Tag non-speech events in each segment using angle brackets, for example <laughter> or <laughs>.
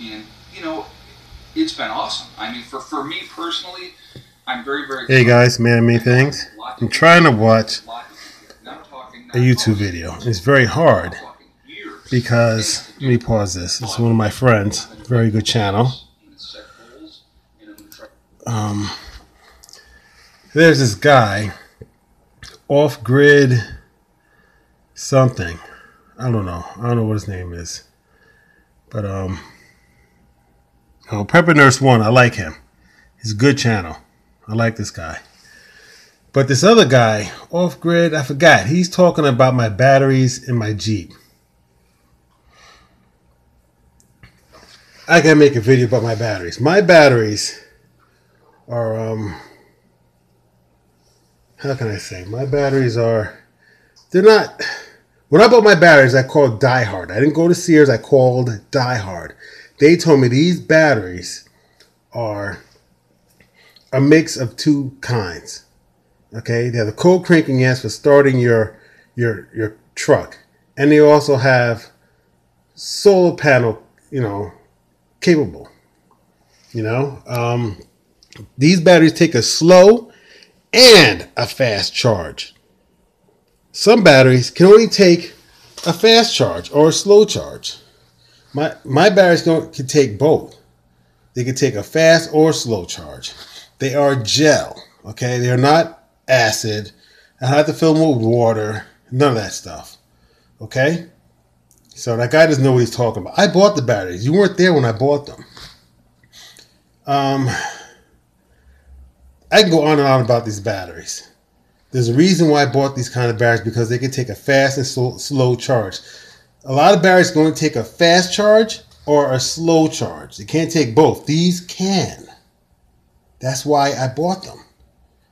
and you know, it's been awesome. I mean, for for me personally, I'm very very. Hey guys, man, me things. I'm trying to watch a YouTube video. It's very hard because let me pause this. It's one of my friends. Very good channel. Um, there's this guy, off grid something. I don't know. I don't know what his name is. But um Oh Pepper Nurse One, I like him. He's a good channel. I like this guy. But this other guy, off grid, I forgot. He's talking about my batteries in my Jeep. I gotta make a video about my batteries. My batteries are um how can I say? My batteries are they're not when I bought my batteries, I called DieHard. I didn't go to Sears, I called DieHard. They told me these batteries are a mix of two kinds. Okay, they have the cold cranking gas for starting your your your truck, and they also have solar panel, you know, capable. You know, um, these batteries take a slow and a fast charge. Some batteries can only take a fast charge or a slow charge. My my batteries can take both. They can take a fast or slow charge. They are gel. Okay, they are not acid. I have to fill them with water. None of that stuff. Okay. So that guy doesn't know what he's talking about. I bought the batteries. You weren't there when I bought them. Um, I can go on and on about these batteries. There's a reason why I bought these kind of batteries because they can take a fast and slow, slow charge. A lot of batteries going to take a fast charge or a slow charge. They can't take both. These can. That's why I bought them.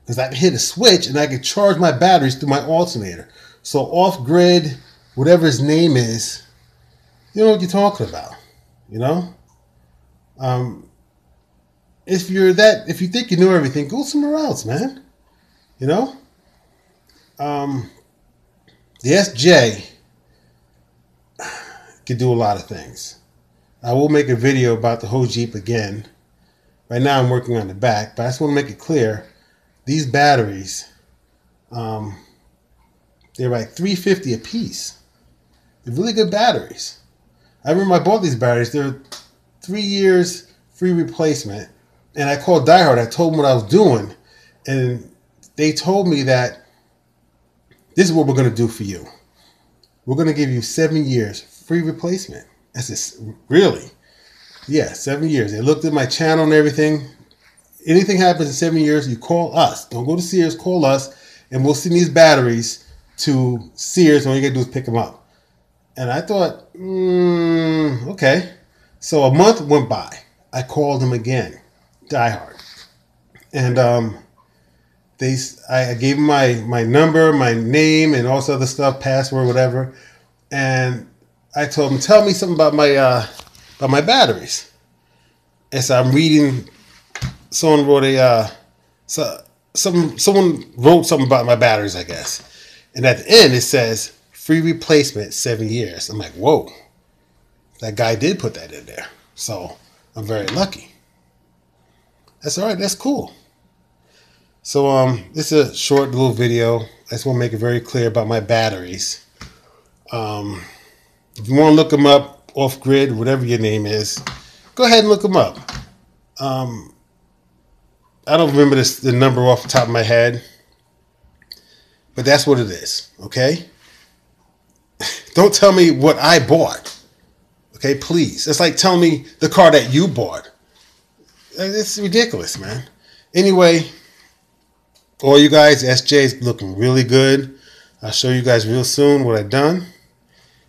Because I hit a switch and I can charge my batteries through my alternator. So off grid, whatever his name is, you know what you're talking about. You know? Um, if you're that, if you think you know everything, go somewhere else, man. You know? Um, the SJ can do a lot of things. I will make a video about the whole Jeep again. Right now I'm working on the back, but I just want to make it clear. These batteries, um, they're like 350 a piece. They're really good batteries. I remember I bought these batteries. They're three years free replacement. And I called DieHard. I told them what I was doing. And they told me that this is what we're going to do for you. We're going to give you seven years free replacement. That's just really, yeah, seven years. They looked at my channel and everything. Anything happens in seven years, you call us. Don't go to Sears, call us, and we'll send these batteries to Sears. And All you gotta do is pick them up. And I thought, mm, okay. So a month went by. I called them again, DieHard, and um, they I gave them my my number, my name, and all this other stuff, password, whatever, and I told him, tell me something about my uh, about my batteries. And so I'm reading. Someone wrote a uh, so some someone wrote something about my batteries, I guess. And at the end it says free replacement seven years. I'm like, whoa, that guy did put that in there. So I'm very lucky. That's all right. That's cool. So um, this is a short little video. I just want to make it very clear about my batteries. Um, if you want to look them up off grid, whatever your name is, go ahead and look them up. Um, I don't remember this, the number off the top of my head, but that's what it is. Okay. <laughs> don't tell me what I bought. Okay, please. It's like telling me the car that you bought. It's ridiculous, man. Anyway, all you guys, SJ is looking really good. I'll show you guys real soon what I've done.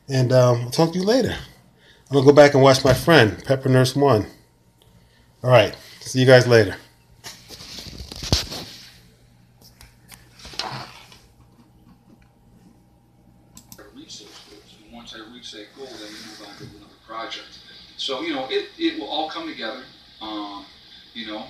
And um, I'll talk to you later. I'm going to go back and watch my friend, Pepper Nurse 1. All right. See you guys later. So, you know, it, it will all come together, um, you know.